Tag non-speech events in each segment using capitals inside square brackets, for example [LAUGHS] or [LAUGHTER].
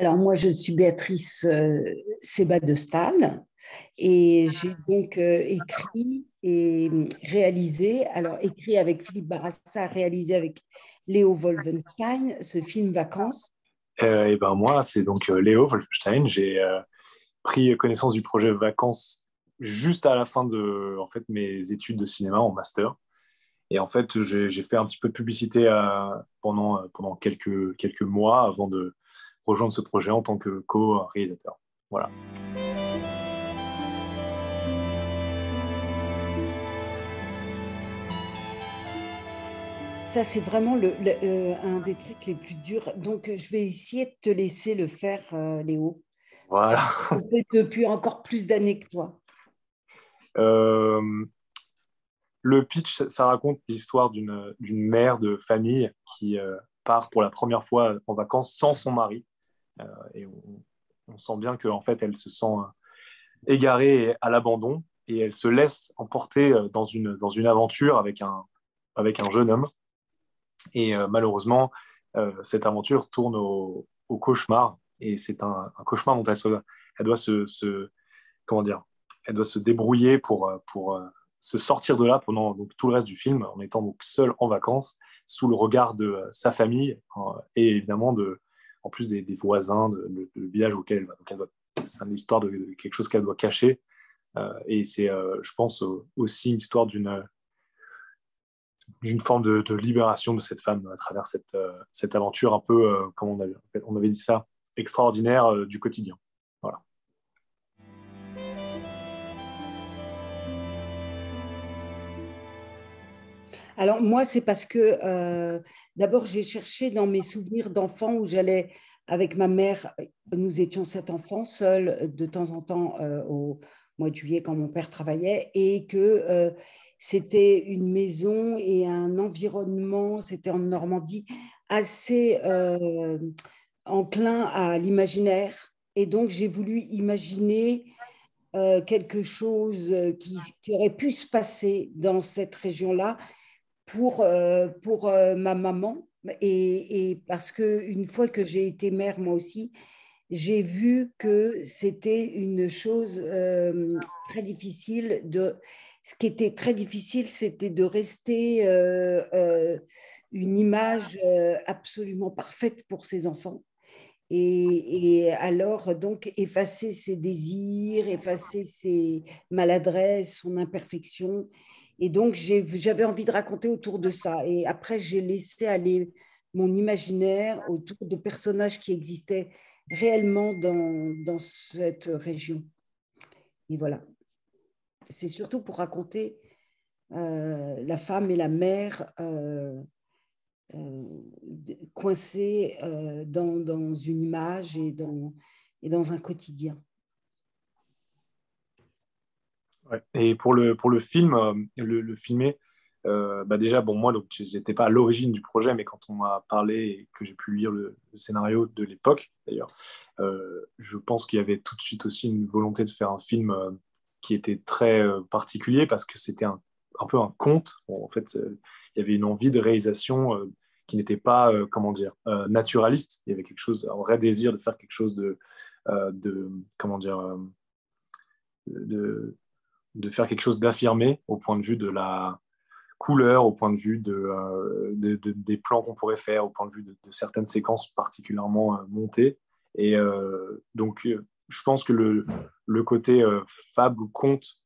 Alors moi, je suis Béatrice euh, de Stal et j'ai donc euh, écrit et réalisé, alors écrit avec Philippe Barassa, réalisé avec Léo Wolfenstein, ce film Vacances. Euh, et ben moi, c'est donc Léo Wolfenstein. J'ai pris connaissance du projet Vacances juste à la fin de en fait, mes études de cinéma en master. Et en fait, j'ai fait un petit peu de publicité pendant, pendant quelques, quelques mois avant de rejoindre ce projet en tant que co-réalisateur. Voilà. Ça, c'est vraiment le, euh, un des trucs les plus durs. Donc, je vais essayer de te laisser le faire, euh, Léo. Voilà. depuis encore plus d'années que toi. Euh, le pitch, ça raconte l'histoire d'une mère de famille qui part pour la première fois en vacances sans son mari. Et on, sent bien qu'en fait, elle se sent égarée à l'abandon et elle se laisse emporter dans une, dans une aventure avec un, avec un jeune homme et euh, malheureusement, euh, cette aventure tourne au, cauchemar. Et c'est un, cauchemar dont elle, doit se, comment dire, elle doit se débrouiller pour, euh, pour se sortir de là pendant donc, tout le reste du film, en étant donc seule en vacances, sous le regard de sa famille et évidemment de, en plus des, voisins, de, village auquel elle va. Donc, c'est l'histoire de, quelque chose qu'elle doit cacher. et c'est, je pense, aussi une histoire d'une d'une forme de, libération de cette femme à travers cette, euh, cette aventure un peu, euh, comme on avait, dit ça, extraordinaire euh, du quotidien. Alors moi, c'est parce que d'abord, j'ai cherché dans mes souvenirs d'enfants où j'allais avec ma mère, nous étions sept enfants seuls de temps en temps au mois de juillet quand mon père travaillait, et que c'était une maison et un environnement, c'était en Normandie, assez euh, enclin à l'imaginaire. Et donc, j'ai voulu imaginer euh, quelque chose qui, aurait pu se passer dans cette région-là pour, euh, pour ma maman. Et, et parce qu'une fois que j'ai été mère, moi aussi, j'ai vu que c'était une chose très difficile de ce qui était très difficile, c'était de rester euh, euh, une image euh, absolument parfaite pour ses enfants. Et, alors, donc, effacer ses désirs, effacer ses maladresses, son imperfection. Et donc, j'avais envie de raconter autour de ça. Et après, j'ai laissé aller mon imaginaire autour de personnages qui existaient réellement dans, cette région. Et voilà c'est surtout pour raconter euh, la femme et la mère euh, euh, coincées dans, une image et dans un quotidien. Et pour le, pour le film, le, le filmer, bah déjà, bon, moi, je n'étais pas à l'origine du projet, mais quand on m'a parlé et que j'ai pu lire le, scénario de l'époque, d'ailleurs, je pense qu'il y avait tout de suite aussi une volonté de faire un film qui était très euh, particulier parce que c'était un, un, peu un conte. en fait, euh, il y avait une envie de réalisation euh, qui n'était pas, comment dire, naturaliste. Il y avait quelque chose, un vrai désir de faire quelque chose de, de comment dire, de, de faire quelque chose d'affirmé au point de vue de la couleur, au point de vue de, de des plans qu'on pourrait faire, au point de vue de, certaines séquences particulièrement montées. Et donc, je pense que le, le côté euh, fable ou conte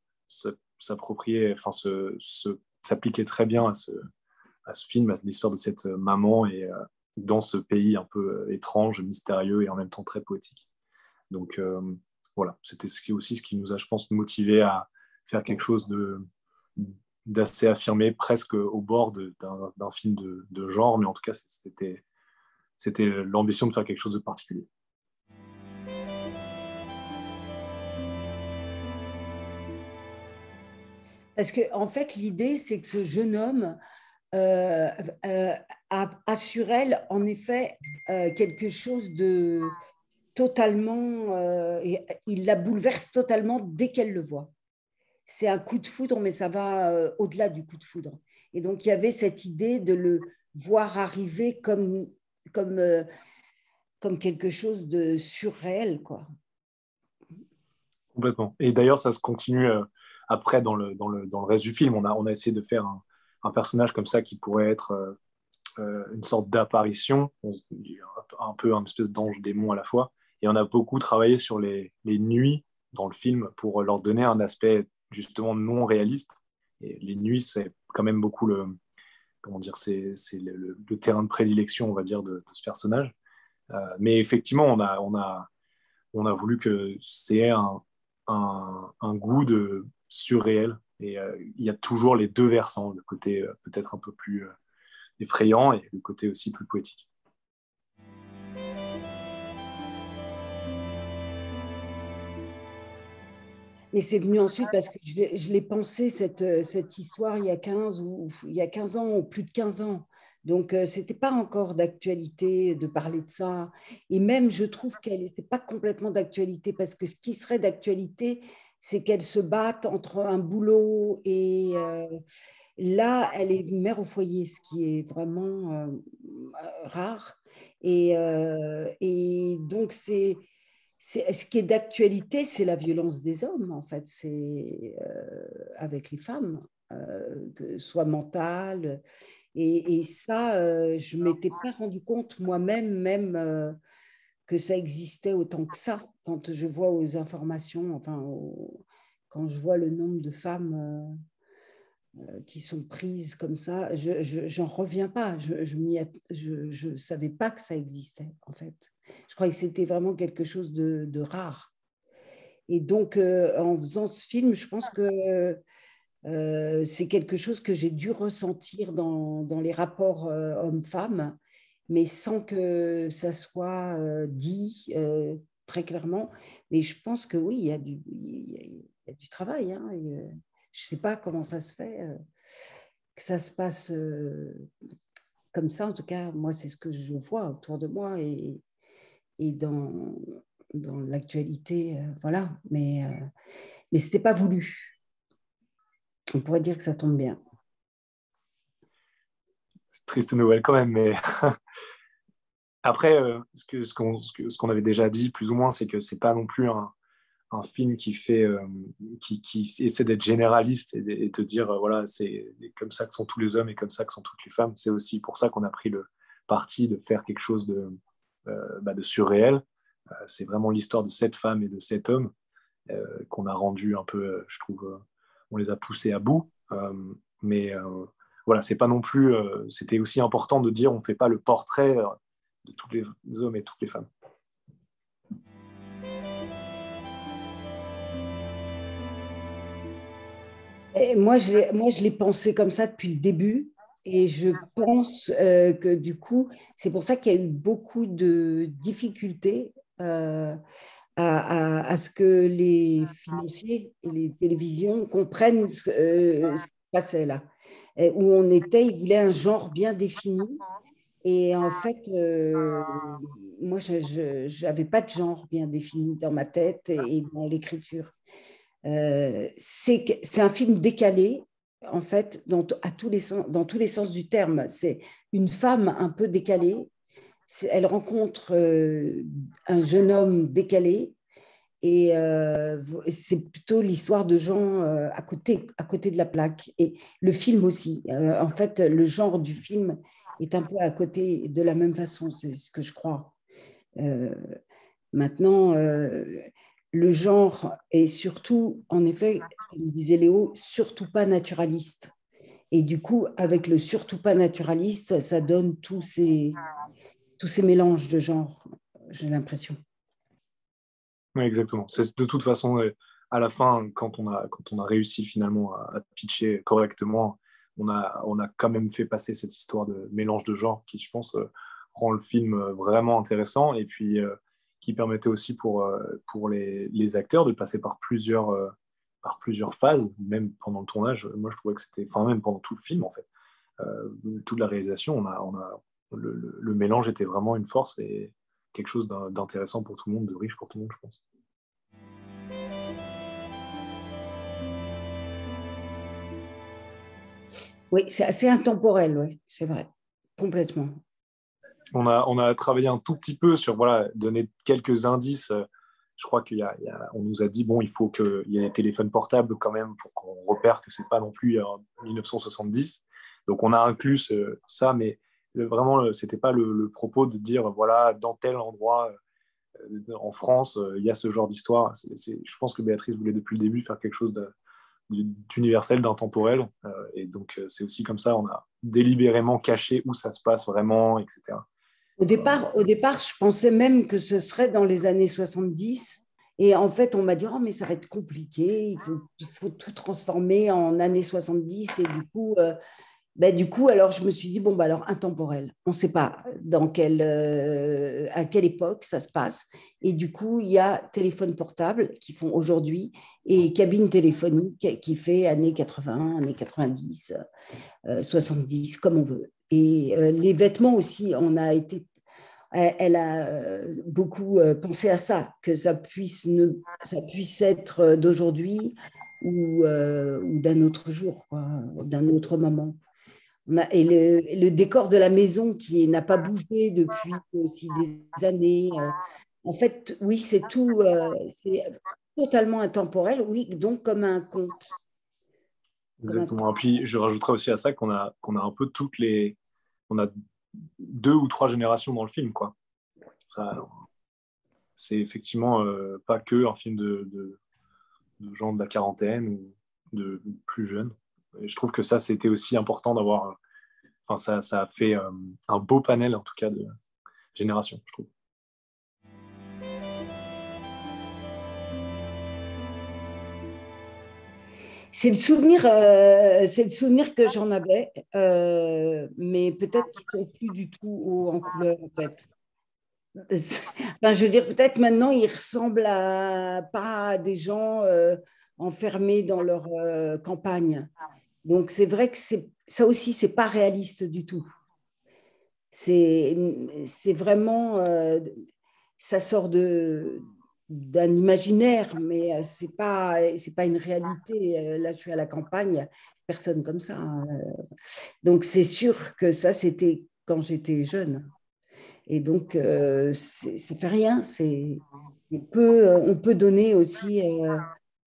s'appropriait, enfin, s'appliquait très bien à ce, à ce film, à l'histoire de cette maman et euh, dans ce pays un peu euh, étrange, mystérieux et en même temps très poétique. Donc voilà, c'était aussi ce qui nous a, je pense, motivé à faire quelque chose de d'assez affirmé, presque au bord d'un film de, de, genre, mais en tout cas, c'était l'ambition de faire quelque chose de particulier. Parce que, en fait, l'idée, c'est que ce jeune homme euh, euh, a, sur elle, en effet, euh, quelque chose de totalement. il la bouleverse totalement dès qu'elle le voit. C'est un coup de foudre, mais ça va au-delà du coup de foudre. Et donc, il y avait cette idée de le voir arriver comme, comme comme quelque chose de surréel, quoi. Complètement. Et d'ailleurs, ça se continue euh, après dans le, dans, le, dans le reste du film. On a, on a essayé de faire un, un personnage comme ça qui pourrait être euh, euh, une sorte d'apparition, un peu un espèce d'ange démon à la fois. Et on a beaucoup travaillé sur les, les, nuits dans le film pour leur donner un aspect justement non réaliste. Et les nuits, c'est quand même beaucoup le, comment dire, c'est, le, le, terrain de prédilection, on va dire, de, ce personnage. Euh, mais effectivement, on a, on a, on a voulu que c'est un, un, goût de surréel. Et euh, il y a toujours les deux versants, le côté euh, peut-être un peu plus effrayant et le côté aussi plus poétique. Et c'est venu ensuite parce que je l'ai pensé, cette, cette histoire, il y, a 15 ou, il y a 15 ans ou plus de 15 ans. Donc, ce n'était pas encore d'actualité de parler de ça. Et même, je trouve qu'elle n'était pas complètement d'actualité parce que ce qui serait d'actualité, c'est qu'elle se batte entre un boulot et là, elle est mère au foyer, ce qui est vraiment rare. Et, et donc, c'est ce qui est d'actualité, c'est la violence des hommes, en fait, c'est euh, avec les femmes, euh, que soit mentale. Et, ça, euh, je ne m'étais pas rendu compte moi-même, même, que ça existait autant que ça. Quand je vois aux informations, enfin, quand je vois le nombre de femmes qui sont prises comme ça, je n'en reviens pas. Je ne je, savais pas que ça existait, en fait. Je croyais que c'était vraiment quelque chose de, de rare. Et donc, euh, en faisant ce film, je pense que euh, c'est quelque chose que j'ai dû ressentir dans, dans les rapports euh, hommes-femmes, mais sans que ça soit dit très clairement. Mais je pense que oui, il y a du, y a du travail. Hein, je ne sais pas comment ça se fait, que ça se passe comme ça. En tout cas, moi, c'est ce que je vois autour de moi. Et, et dans, dans l'actualité, euh, voilà. Mais, euh, mais ce n'était pas voulu. On pourrait dire que ça tombe bien. C'est triste nouvelle quand même, mais [LAUGHS] après, euh, ce qu'on ce qu'on ce qu'on avait déjà dit, plus ou moins, c'est que c'est pas non plus un, un film qui fait qui, qui, essaie d'être généraliste et, de dire voilà c'est comme ça que sont tous les hommes et comme ça que sont toutes les femmes c'est aussi pour ça qu'on a pris le parti de faire quelque chose de, euh, bah, de surréel. Euh, c'est vraiment l'histoire de cette femme et de cet homme euh, qu'on a rendu un peu, je trouve, on les a poussés à bout. mais voilà, c'est pas non plus. C'était aussi important de dire on fait pas le portrait de tous les hommes et toutes les femmes. Moi, je moi, je l'ai pensé comme ça depuis le début. Et je pense euh, que du coup, c'est pour ça qu'il y a eu beaucoup de difficultés euh, à, ce que les financiers et les télévisions comprennent ce, euh, ce qui passait là. Où on était, ils voulaient un genre bien défini. Et en fait, moi, je n'avais pas de genre bien défini dans ma tête et dans l'écriture. C'est un film décalé en fait, dans, à tous les sens, dans tous les sens du terme. C'est une femme un peu décalée. Elle rencontre euh, un jeune homme décalé. Et euh, c'est plutôt l'histoire de gens euh, à, côté, à côté de la plaque. Et le film aussi. en fait, le genre du film est un peu à côté de la même façon, c'est ce que je crois. maintenant, le genre est surtout, en effet, comme disait Léo, surtout pas naturaliste. Et du coup, avec le surtout pas naturaliste, ça donne tous ces, tous ces mélanges de genres, j'ai l'impression. Exactement. C'est de toute façon, euh, à la fin, quand on a, quand on a réussi finalement à, pitcher correctement, on a, on a quand même fait passer cette histoire de mélange de genres qui, je pense, euh, rend le film euh, vraiment intéressant. Et puis, qui permettait aussi pour, euh, pour les, les acteurs de passer par plusieurs, euh, par plusieurs phases, même pendant le tournage. Moi, je trouvais que c'était, enfin, même pendant tout le film, en fait, euh, toute la réalisation, on a, on a, le, le, mélange était vraiment une force et quelque chose d'intéressant pour tout le monde, de riche pour tout le monde, je pense. Oui, c'est assez intemporel, oui, c'est vrai, complètement. On, a, travaillé un tout petit peu sur voilà, donner quelques indices. Je crois qu'on nous a dit bon, il faut qu'il y ait des téléphones portables quand même pour qu'on repère que c'est pas non plus 1970. Donc on a inclus ça, mais vraiment, c'était pas le, propos de dire voilà, dans tel endroit en France, il y a ce genre d'histoire. Je pense que Béatrice voulait depuis le début faire quelque chose d'universel, d'intemporel. et donc, c'est aussi comme ça, on a délibérément caché où ça se passe vraiment, etc. Au départ, au départ, je pensais même que ce serait dans les années 70. Et en fait, on m'a dit, oh, mais ça va être compliqué, il faut, tout transformer en années 70. Et du coup, euh, ben, du coup, alors je me suis dit, bon, bah, alors intemporel. On ne sait pas dans quelle, euh, à quelle époque ça se passe. Et du coup, il y a téléphone portable qui font aujourd'hui et cabine téléphonique qui fait années 80, années 90, 70, euh, comme on veut. Et euh, les vêtements aussi, on a été, elle a euh, beaucoup euh, pensé à ça, que ça puisse, ne, ça puisse être d'aujourd'hui ou, ou d'un autre jour, d'un autre moment. On a, et le, le, décor de la maison qui n'a pas bougé depuis aussi des années. En fait, oui, c'est tout, c'est totalement intemporel, oui, donc comme un conte. Exactement. Et puis, je rajouterais aussi à ça qu'on a, qu'on a un peu toutes les. On a deux ou trois générations dans le film, quoi. C'est effectivement euh, pas que un film de, gens de la quarantaine ou de, plus jeunes. Je trouve que ça, c'était aussi important d'avoir. Enfin, ça, ça a fait euh, un beau panel, en tout cas, de générations, je trouve. C'est le souvenir, euh, c'est le souvenir que j'en avais, euh, mais peut-être qu'ils ne plus du tout en couleur en fait. [LAUGHS] Enfin, je veux dire, peut-être maintenant ils ressemblent à pas à des gens euh, enfermés dans leur campagne. Donc c'est vrai que c'est ça aussi, c'est pas réaliste du tout. C'est c'est vraiment ça sort de d'un imaginaire, mais euh, ce n'est pas, pas une réalité. Euh, là, je suis à la campagne, personne comme ça. Hein. Donc, c'est sûr que ça, c'était quand j'étais jeune. Et donc, euh, ça fait rien. On peut, on peut donner aussi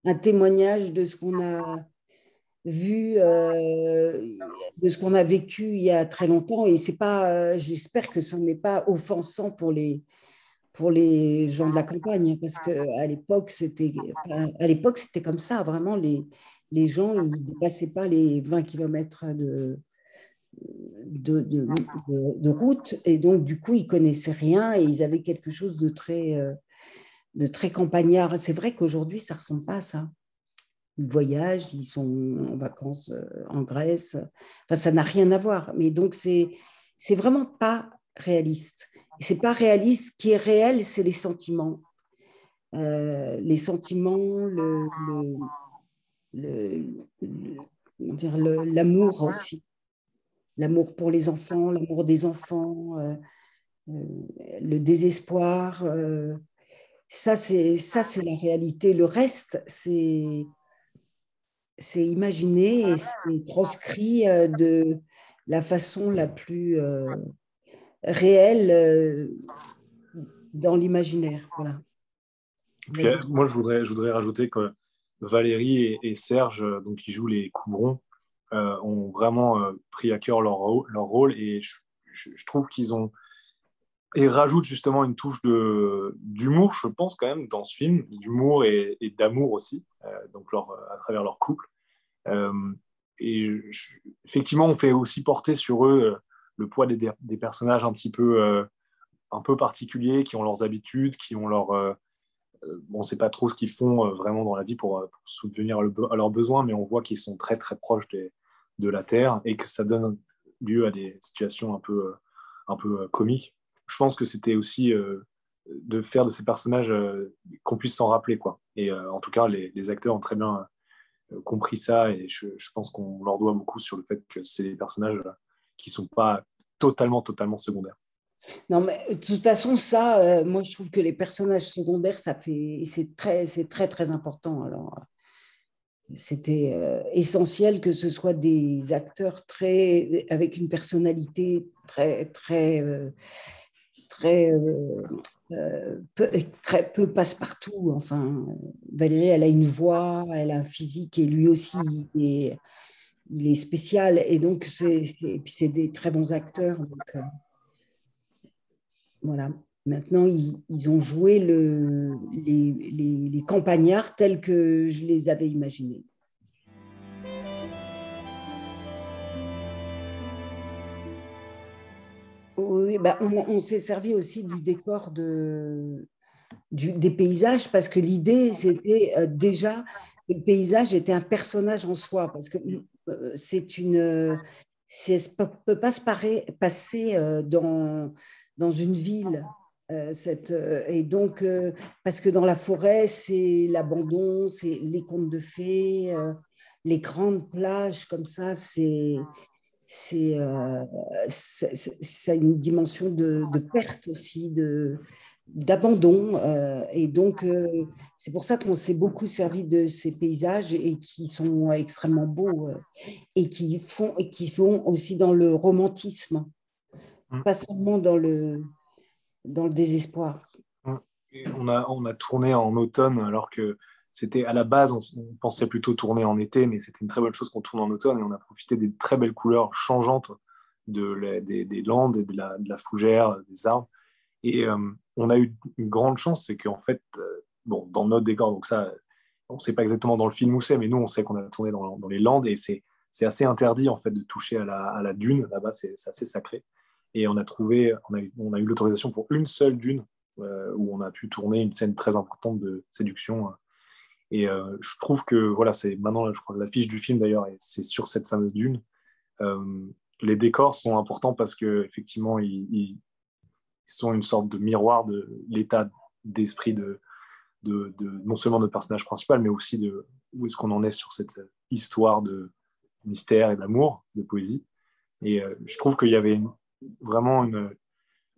un témoignage de ce qu'on a vu, de ce qu'on a vécu il y a très longtemps. Et c'est pas, j'espère que ce n'est pas offensant pour les, pour les gens de la campagne, parce qu'à l'époque, c'était à l'époque c'était comme ça, vraiment, les, les gens ils ne dépassaient pas les 20 km de, de, de, de, route, et donc du coup, ils connaissaient rien et ils avaient quelque chose de très, de très campagnard. C'est vrai qu'aujourd'hui, ça ne ressemble pas à ça. Ils voyagent, ils sont en vacances en Grèce, enfin, ça n'a rien à voir, mais donc c'est c'est vraiment pas réaliste c'est pas réaliste. Ce qui est réel, c'est les sentiments. Euh, les sentiments, le, l'amour aussi. L'amour pour les enfants, l'amour des enfants, euh, euh, le désespoir. ça, c'est, ça, c'est la réalité. Le reste, c'est, c'est imaginé et c'est proscrit de la façon la plus réel euh, dans l'imaginaire. Euh, moi, je voudrais, je voudrais rajouter que Valérie et, Serge, euh, donc, qui jouent les couvrons, ont vraiment pris à cœur leur, leur rôle et je, trouve qu'ils ont et rajoutent justement une touche d'humour, je pense quand même dans ce film, d'humour et, d'amour aussi, donc leur, à travers leur couple. et effectivement, on fait aussi porter sur eux le poids des, des, personnages un petit peu, euh, un peu particuliers, qui ont leurs habitudes, qui ont leur... Euh, euh, on ne sait pas trop ce qu'ils font vraiment dans la vie pour, pour subvenir à, leurs besoins, mais on voit qu'ils sont très très proches des, de la Terre et que ça donne lieu à des situations un peu, un peu comiques. Je pense que c'était aussi de faire de ces personnages qu'on puisse s'en rappeler. Quoi. Et en tout cas, les, les, acteurs ont très bien compris ça et je, je pense qu'on leur doit beaucoup sur le fait que c'est des personnages qui ne sont pas totalement, totalement secondaires. Non, mais de toute façon, ça, euh, moi, je trouve que les personnages secondaires, ça fait, c'est très, c'est très, très important. Alors, c'était euh, essentiel que ce soit des acteurs très, avec une personnalité très, très, euh, très, peu, très peu passe-partout. Enfin, Valérie, elle a une voix, elle a un physique et lui aussi, il est spécial. Et donc, c'est, des très bons acteurs. Donc, voilà. Maintenant, ils, ont joué le, les, campagnards tels que je les avais imaginés. Oui, bah, on, s'est servi aussi du décor de, des paysages parce que l'idée, c'était euh, déjà que le paysage était un personnage en soi, parce que euh, c'est une... Ça ne peut pas se passer euh, dans, dans une ville euh, cette, euh, et donc, euh, parce que dans la forêt, c'est l'abandon, c'est les contes de fées, les grandes plages comme ça, c'est c'est une dimension de, de, perte aussi, de d'abandon. et donc, c'est pour ça qu'on s'est beaucoup servi de ces paysages et qui sont extrêmement beaux et qui font, et qui font aussi dans le romantisme, mmh. pas seulement dans le, dans le désespoir. on, a, on a tourné en automne alors que c'était à la base, on, pensait plutôt tourner en été, mais c'était une très bonne chose qu'on tourne en automne et on a profité des très belles couleurs changeantes de des, landes et de la, fougère, des arbres. Et euh, on a eu une grande chance, c'est qu'en fait, euh, bon, dans notre décor, donc ça, on ne sait pas exactement dans le film où c'est, mais nous, on sait qu'on a tourné dans, les landes et c'est assez interdit en fait de toucher à la, dune. Là-bas, c'est assez sacré. Et on a trouvé, on a, eu l'autorisation pour une seule dune euh, où on a pu tourner une scène très importante de séduction. Et je trouve que voilà, c'est maintenant, je crois, l'affiche du film d'ailleurs, c'est sur cette fameuse dune. Les décors sont importants parce que effectivement, ils, sont une sorte de miroir de l'état d'esprit de, de, de, non seulement notre personnage principal, mais aussi de où est-ce qu'on en est sur cette histoire de mystère et d'amour, de poésie. Et je trouve qu'il y avait vraiment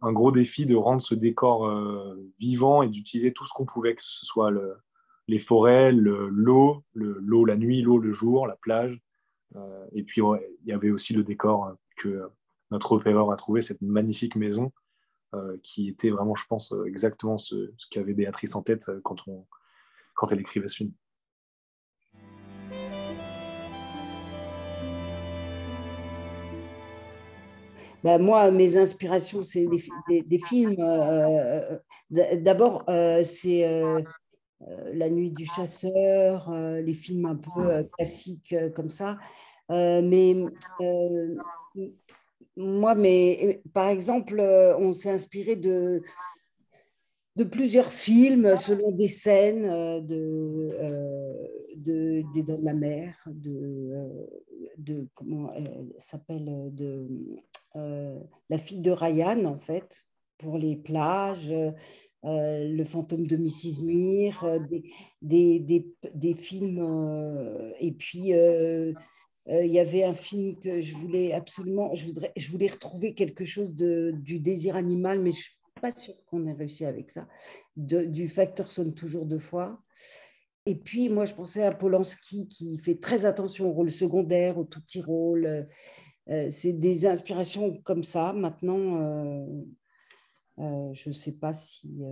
un gros défi de rendre ce décor euh, vivant et d'utiliser tout ce qu'on pouvait, que ce soit les forêts, l'eau, l'eau la nuit, l'eau le jour, la plage. Euh, et puis, il y avait aussi le décor que notre opéreur a trouvé, cette magnifique maison euh, qui était vraiment, je pense, exactement ce, qu'avait Béatrice en tête quand, on, quand elle écrivait ce film. Ben, moi, mes inspirations, c'est des, films. Euh, euh, d'abord, euh, c'est La nuit du chasseur, les films un peu classiques comme ça. mais moi, mais, par exemple, on s'est inspiré de, plusieurs films selon des scènes de, de, des Dents de la Mer, de, comment elle s'appelle, euh, la fille de Ryan, en fait, pour les plages, euh, le fantôme de Mrs. Muir, euh, des, films. et puis, il y avait un film que je voulais absolument, je, voudrais, je voulais retrouver quelque chose de, du désir animal, mais je ne suis pas sûre qu'on ait réussi avec ça, de, du facteur sonne toujours deux fois. Et puis, moi, je pensais à Polanski qui fait très attention au rôle secondaire, au tout petit rôle. Euh, c'est des inspirations comme ça. Maintenant, euh, euh, je ne sais pas si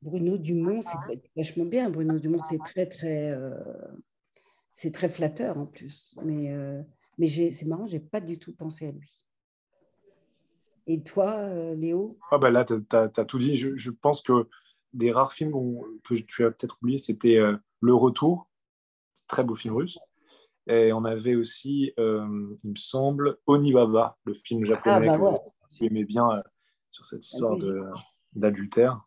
Bruno Dumont, c'est vachement bien. Bruno Dumont, c'est très, très, c'est très flatteur en plus. Mais, mais c'est marrant, je n'ai pas du tout pensé à lui. Et toi, Léo? Ah bah Là, tu as, tout dit. Je, pense que des rares films que tu as peut-être oublié, c'était Le Retour, très beau film russe. Et on avait aussi, euh, il me semble, Onibaba, le film japonais ah, bah que bien euh, sur cette histoire d'adultère.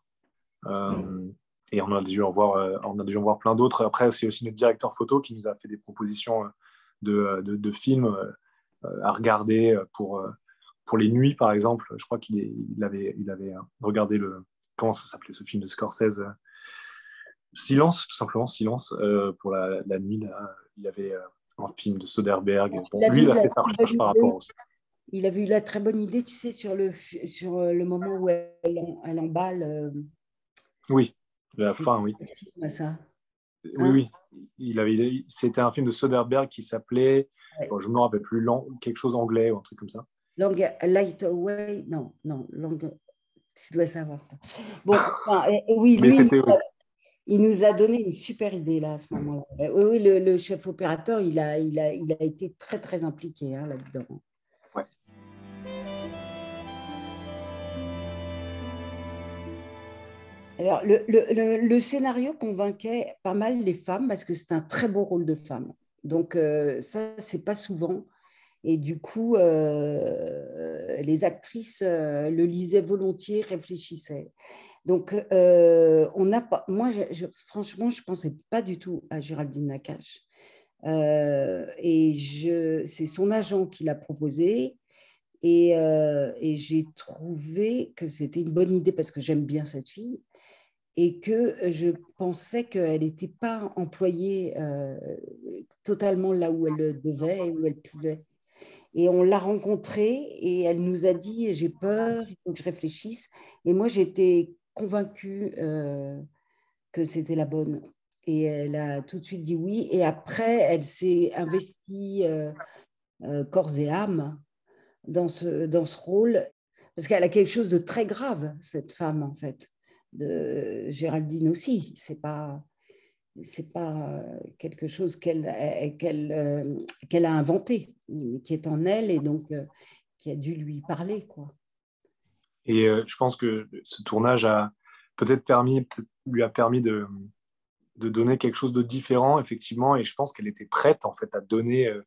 Euh, et on a dû en voir, on a dû en voir plein d'autres. Après, c'est aussi notre directeur photo qui nous a fait des propositions de, de, de films à regarder pour, pour les nuits, par exemple. Je crois qu'il il avait, il avait regardé le. Comment ça s'appelait ce film de Scorsese Silence, tout simplement, Silence, pour la, la nuit. il avait un film de Soderbergh. lui, il a fait sa recherche par rapport Il avait eu la très bonne idée, tu sais, sur le, sur euh, le moment où elle, elle emballe. Euh, oui, la fin, oui. Ça. oui, oui. Il avait, c'était un film de Soderbergh qui s'appelait, je ne me rappelle plus, quelque chose anglais ou un truc comme ça. Long, Light Away, non, non, long, tu dois savoir. Bon, [LAUGHS] oui, lui, il, nous a donné une super idée là à ce moment-là. Oui, oui, le, chef opérateur, il a, il, a, il a été très, très impliqué hein, là-dedans. Alors, le, scénario convainquait pas mal les femmes parce que c'est un très beau rôle de femme. Donc, euh, ça, c'est pas souvent. Et du coup, euh, les actrices euh, le lisaient volontiers, réfléchissaient. Donc, on n'a pas. Moi, franchement, je pensais pas du tout à Géraldine Nakache. et c'est son agent qui l'a proposé. Et j'ai trouvé que c'était une bonne idée parce que j'aime bien cette fille et que je pensais qu'elle n'était pas employée euh, totalement là où elle devait et où elle pouvait. Et on l'a rencontrée et elle nous a dit j'ai peur, il faut que je réfléchisse. Et moi j'étais convaincue euh, que c'était la bonne. Et elle a tout de suite dit oui. Et après, elle s'est investie euh, corps et âme dans ce, dans ce rôle parce qu'elle a quelque chose de très grave, cette femme en fait de Géraldine aussi. C'est pas pas quelque chose qu'elle qu'elle euh, qu'elle a inventé, qui est en elle et donc euh, qui a dû lui parler quoi. Et euh, je pense que ce tournage a peut-être permis lui a permis de, de donner quelque chose de différent effectivement et je pense qu'elle était prête en fait à donner euh,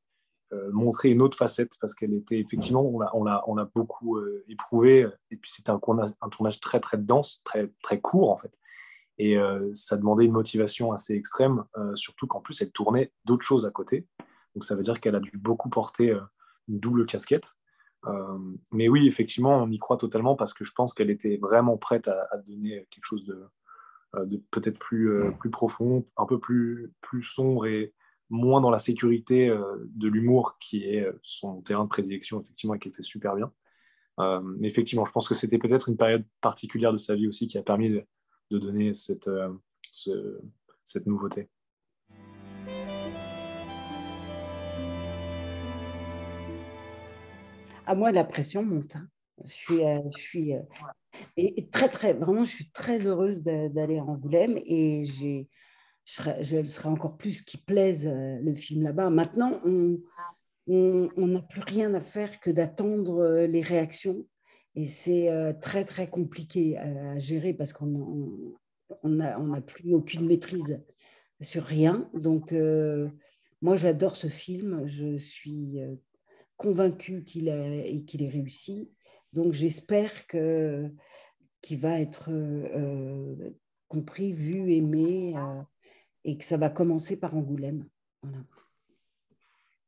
montrer une autre facette parce qu'elle était effectivement, on l'a, on l'a, on a beaucoup euh, éprouvé. Et puis c'était un, un, tournage très très dense, très très court en fait. Et euh, ça demandait une motivation assez extrême, surtout qu'en plus elle tournait d'autres choses à côté. Donc ça veut dire qu'elle a dû beaucoup porter une double casquette. mais oui, effectivement, on y croit totalement parce que je pense qu'elle était vraiment prête à, donner quelque chose de, de peut-être plus, plus profond, un peu plus, plus sombre et, moins dans la sécurité euh, de l'humour qui est euh, son terrain de prédilection, effectivement, et qu'elle fait super bien. Euh, mais effectivement, je pense que c'était peut-être une période particulière de sa vie aussi qui a permis de, donner cette, cette nouveauté. À moi, la pression monte. Hein. Je suis, je suis et très, très, vraiment, je suis très heureuse d'aller à Angoulême et j'ai je serais, encore plus qui plaise euh, le film là-bas. Maintenant, on n'a plus rien à faire que d'attendre euh, les réactions. Et c'est euh, très, très compliqué à gérer parce qu'on n'a on plus aucune maîtrise sur rien. Donc, moi, j'adore ce film. Je suis convaincue qu'il ait réussi. Donc, j'espère qu'il va être compris, vu, aimé et que ça va commencer par Angoulême.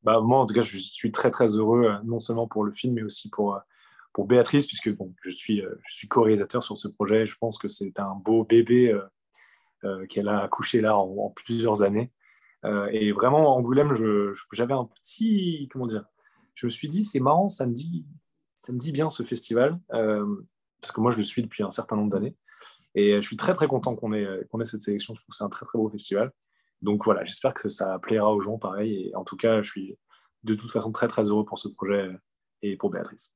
Bah, moi, en tout cas, je suis très, très heureux, euh, non seulement pour le film, mais aussi pour, euh, pour Béatrice, puisque bon, je suis, euh, je suis co-réalisateur sur ce projet. Je pense que c'est un beau bébé qu'elle a accouché là en, plusieurs années. et vraiment, Angoulême, j'avais un petit. Comment dire Je me suis dit, c'est marrant, ça me dit, ça me dit bien ce festival, parce que moi, je le suis depuis un certain nombre d'années. Et je suis très très content qu'on ait, qu'on ait cette sélection. Je trouve que c'est un très très beau festival. Donc voilà, j'espère que ça plaira aux gens pareil. Et en tout cas, je suis de toute façon très très heureux pour ce projet et pour Béatrice.